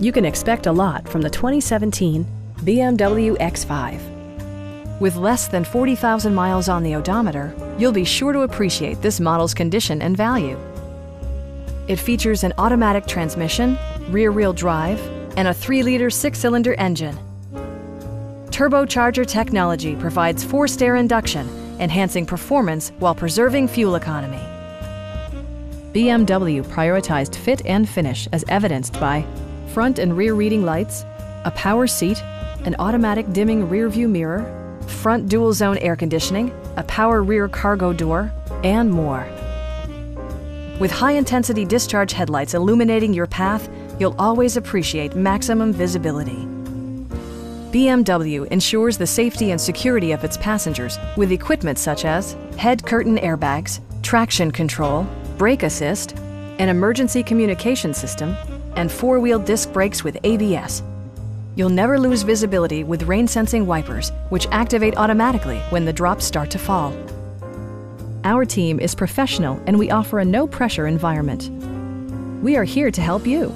You can expect a lot from the 2017 BMW X5. With less than 40,000 miles on the odometer, you'll be sure to appreciate this model's condition and value. It features an automatic transmission, rear-wheel drive, and a 3-liter six-cylinder engine. Turbocharger technology provides forced air induction, enhancing performance while preserving fuel economy. BMW prioritized fit and finish as evidenced by front and rear reading lights, a power seat, an automatic dimming rear view mirror, front dual zone air conditioning, a power rear cargo door, and more. With high intensity discharge headlights illuminating your path, you'll always appreciate maximum visibility. BMW ensures the safety and security of its passengers with equipment such as head curtain airbags, traction control, brake assist, an emergency communication system, and four-wheel disc brakes with ABS. You'll never lose visibility with rain-sensing wipers, which activate automatically when the drops start to fall. Our team is professional and we offer a no-pressure environment. We are here to help you.